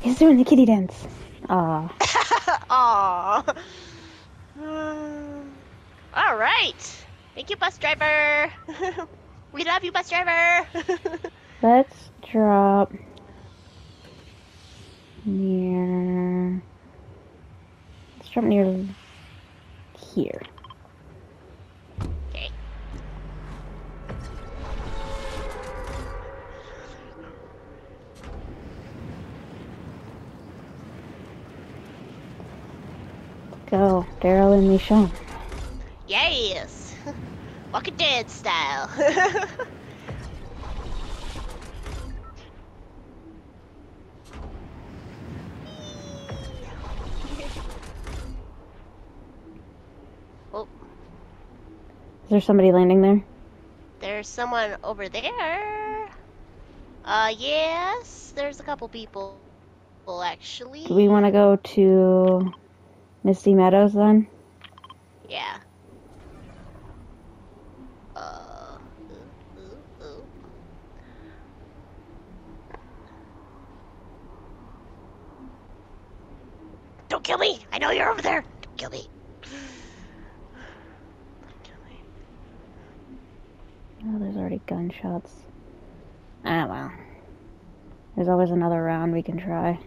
He's doing the kitty dance. Aw. Aww. All right. Thank you, bus driver. we love you, bus driver. Let's drop near. Let's drop near here. Go, Daryl and Michonne. Yes. Walking Dead style. oh, Is there somebody landing there? there's someone over there. Uh, yes, there's a couple people. Well, actually. Do we want to go to Misty Meadows then? Yeah. Uh. ooh, ooh, ooh. Don't kill me! I know you're over there! Don't kill me! Don't kill me. Oh, there's already gunshots. Ah, well. There's always another round we can try.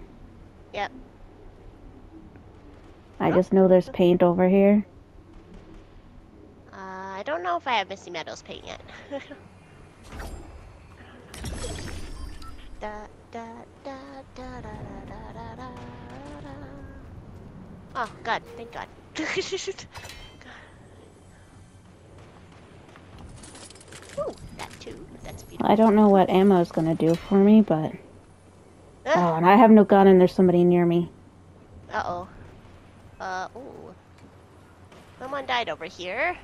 Yep. I just know there's paint over here. Uh, I don't know if I have Misty Meadows paint yet. da, da, da, da, da, da, da, da. Oh, God, thank God. Ooh, that too. That's beautiful. I don't know what ammo is gonna do for me, but. Oh, and I have no gun and there's somebody near me. Uh oh. Uh, ooh. Someone died over here.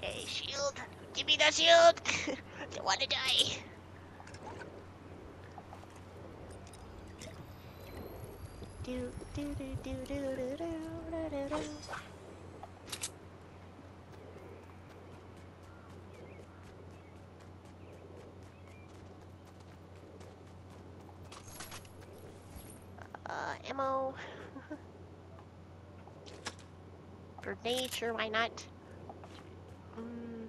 Hey, shield. Give me the shield. Don't want to die. Uh, ammo. Grenade, sure, why not? Mm.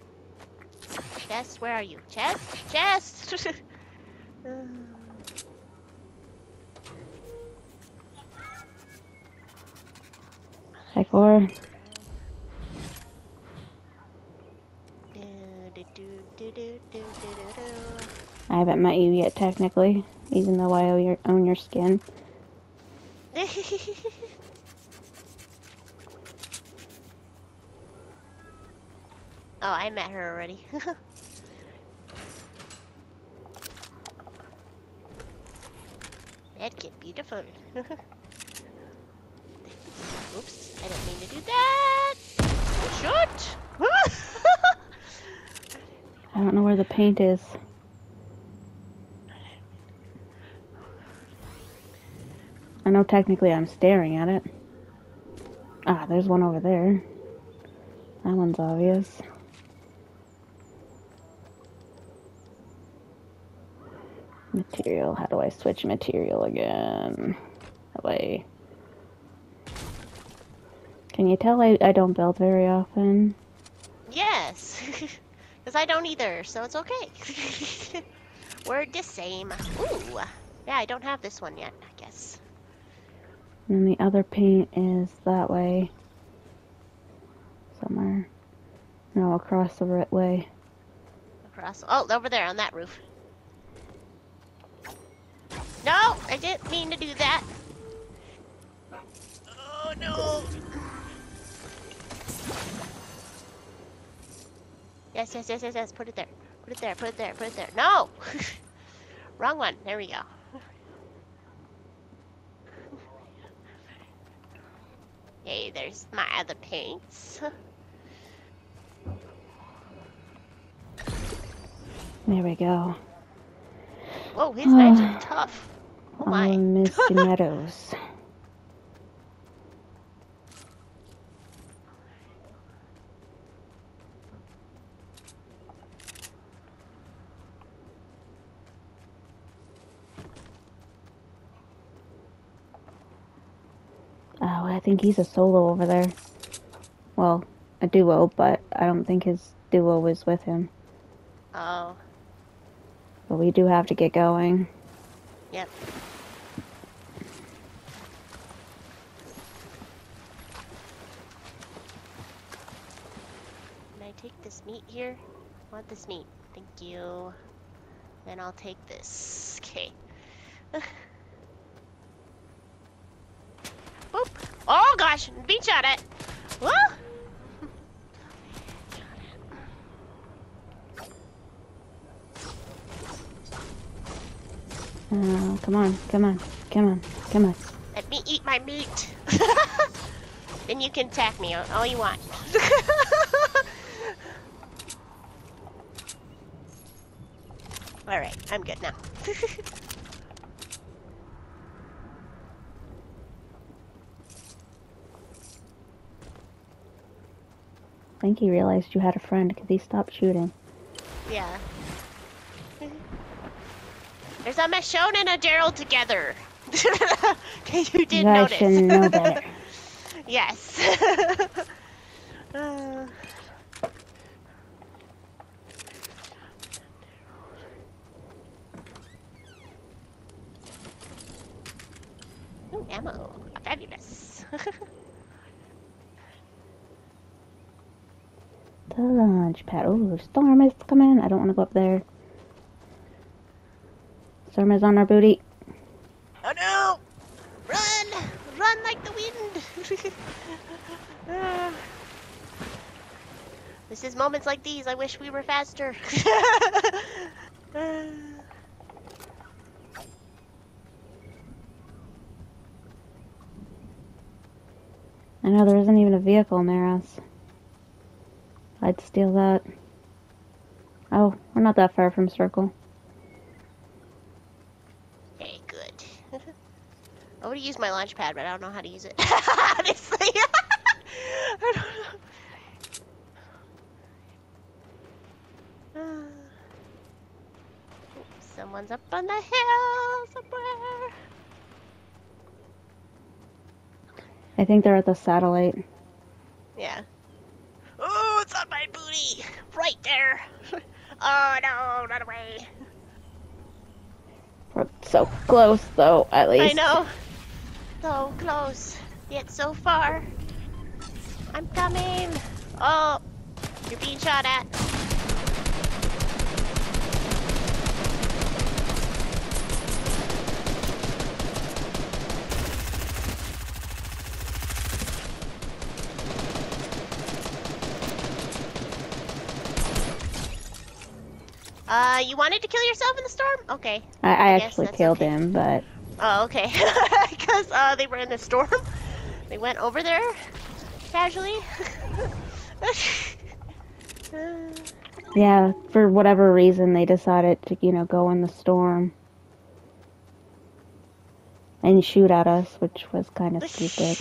Chest, where are you? Chest? Chest! Uh, or. I haven't met you yet technically, even though I own your, skin. oh, I met her already. that Medkit, beautiful. Oops, I didn't mean to do that. Shoot! I don't know where the paint is. I know technically I'm staring at it. Ah, there's one over there. That one's obvious. Material. How do I switch material again? That way. Can you tell I, I don't build very often? yes, because I don't either, so it's okay. We're the same. Ooh, yeah, I don't have this one yet, I guess. And the other paint is that way. Somewhere. No, across the right way. Across. Oh, over there on that roof. No, I didn't mean to do that. Oh no. Yes, yes, yes, yes, yes. Put it there. Put it there. Put it there. Put it there. No. Wrong one. There we go. Hey, there's my other paints. There we go. Whoa, his knives are tough. Oh my. Misty Meadows. Oh, I think he's a solo over there. Well, a duo, but I don't think his duo is with him. Oh, But we do have to get going. yep. Can I take this meat here? I want this meat. Thank you. Then I'll take this. Okay. Boop. Oh gosh, shot at. Whoa! Oh, come on, come on, come on, come on. Let me eat my meat. then you can attack me all all you want. Alright, I'm good now. think he realized you had a friend because he stopped shooting. yeah. There's a Michonne and a Daryl together. You You did guys notice. should know better. yes. Uh, Ooh, ammo. Fabulous. The launch pad. Oh, storm is coming. I don't want to go up there. Storm is on our booty. oh no! Run! Run like the wind! Ah. this is moments like these. I wish we were faster. Ah. I know there isn't even a vehicle near us. I'd steal that. Oh, we're not that far from circle. Okay, good. I would use my launch pad, but I don't know how to use it. Honestly. I don't know. Someone's up on the hill somewhere. I think they're at the satellite. Yeah. Oh, it's on my booty! Right there! Oh no, run away! We're so close, though, at least. I know! So close, yet so far. I'm coming! Oh, you're being shot at. Uh, you wanted to kill yourself in the storm? Okay. I, I I actually killed okay. him, but Oh, okay. Because uh, they were in the storm. They went over there casually. Yeah, for whatever reason, they decided to, you know, go in the storm and shoot at us, which was kind of stupid.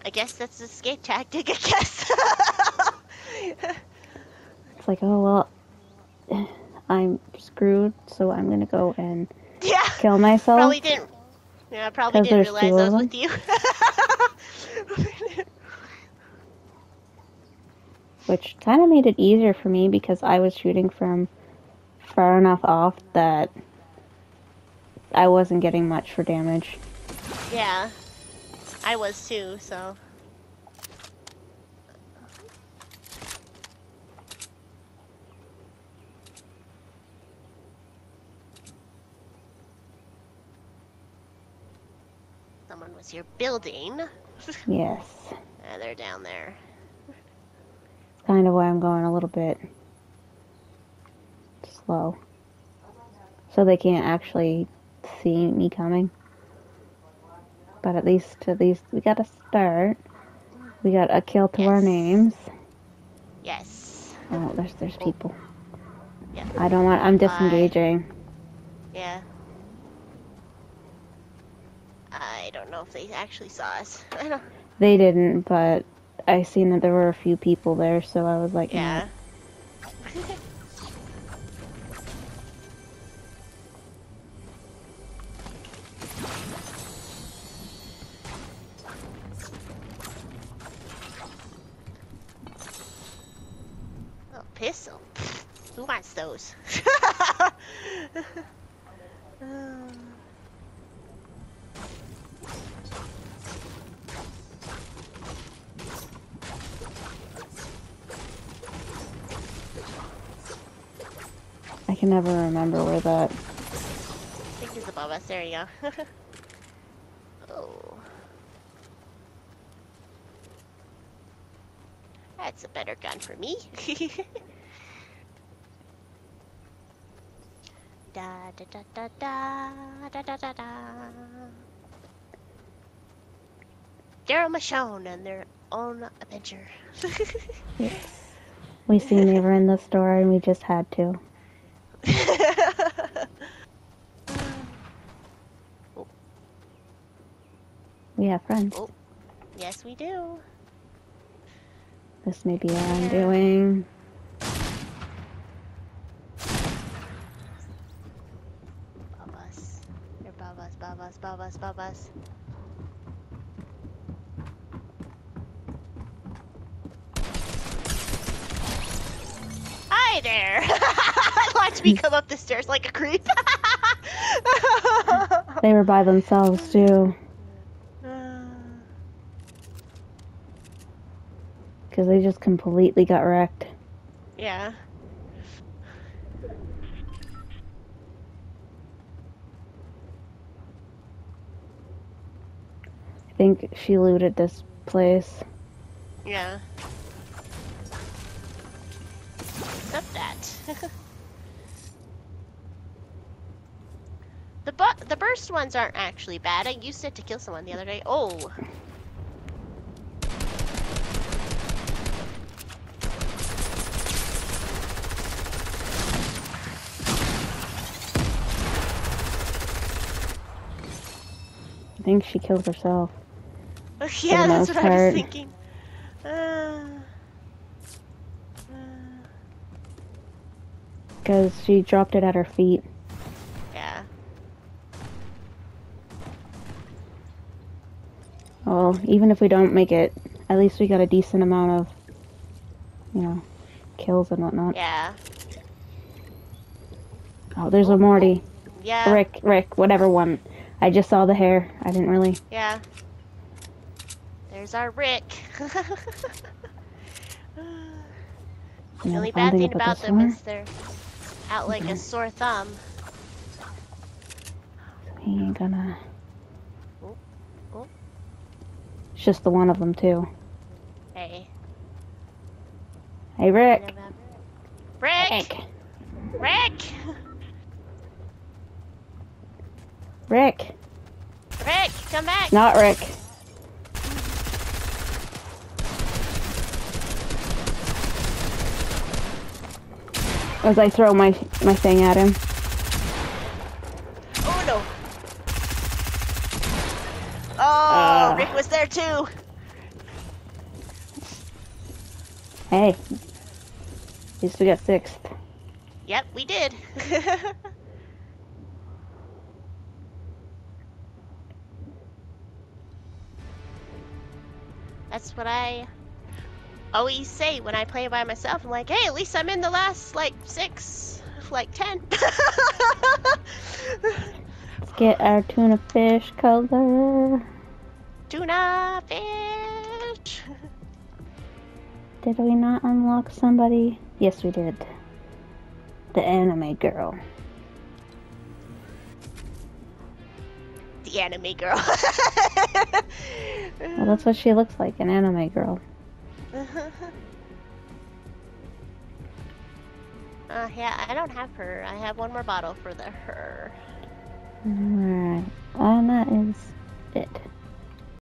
I guess that's the escape tactic, I guess. It's like, oh well, I'm screwed, so I'm gonna go and yeah. kill myself. Probably didn't. Yeah, probably 'Cause didn't realize I was with you. which kind of made it easier for me because I was shooting from far enough off that I wasn't getting much for damage. yeah. I was too, so. Someone was here building. Yes, Ah, they're down there. It's kind of why I'm going a little bit slow, so they can't actually see me coming. But at least, at least we got a start. We got a kill to our names. Yes. Oh, there's there's people. Yeah. I don't want. I'm disengaging. Yeah. I don't know if they actually saw us. I don't. They didn't, but I seen that there were a few people there, so I was like, Yeah. pistol. Who wants those? I can never remember where that. I think it's above us. There you go. oh. That's a better gun for me. da da da da da da da da. Michonne and their own adventure. yes. We seen they were in the store and we just had to. we have friends. Oh. Yes, we do. This may be our undoing. Above us, above us. Hi there! Watch me come up the stairs like a creep. They were by themselves too, because they just completely got wrecked. yeah. Think she looted this place. Yeah. Except that. the bu- the burst ones aren't actually bad. I used it to kill someone the other day. Oh. I think she killed herself. yeah, that's what I was thinking. Uh, uh, Because she dropped it at her feet. yeah. Well, even if we don't make it, at least we got a decent amount of, you know, kills and whatnot. Yeah. Oh, there's a Morty. Yeah. Rick, Rick, whatever one. I just saw the hair. I didn't really. Yeah. There's our Rick. The Yeah, only bad thing about them one- is they're out like a sore thumb. He ain't gonna. Oh, oh. It's just the one of them too. Hey. Hey, Rick. Rick! Rick! Rick. Rick, come back! Not Rick. As I throw my my thing at him. Oh no! Oh, Ah. Rick was there too! Hey. At least we got sixth. Yep, we did. That's what I always say when I play by myself. I'm like, hey, at least I'm in the last, like, six, like, ten. Let's get our tuna fish color. Tuna fish! Did we not unlock somebody? Yes, we did. The anime girl. The anime girl. Well, that's what she looks like, an anime girl. uh, yeah, I don't have her. I have one more bottle for the her. Alright. And that is it.